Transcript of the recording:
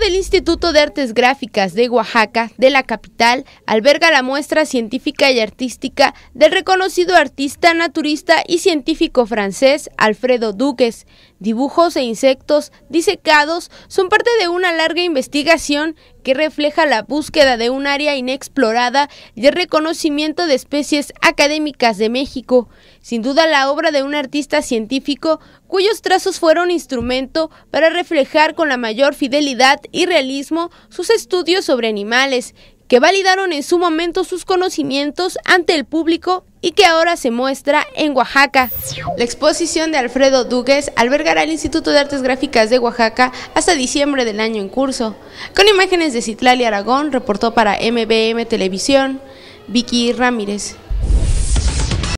Del Instituto de Artes Gráficas de Oaxaca, de la capital, alberga la muestra científica y artística del reconocido artista, naturista y científico francés Alfredo Duques. Dibujos e insectos disecados son parte de una larga investigación que refleja la búsqueda de un área inexplorada y el reconocimiento de especies académicas de México. Sin duda la obra de un artista científico cuyos trazos fueron instrumento para reflejar con la mayor fidelidad y realismo sus estudios sobre animales, que validaron en su momento sus conocimientos ante el público y que ahora se muestra en Oaxaca. La exposición de Alfredo Dugues albergará el Instituto de Artes Gráficas de Oaxaca hasta diciembre del año en curso. Con imágenes de Citlali Aragón, reportó para MBM Televisión, Vicky Ramírez.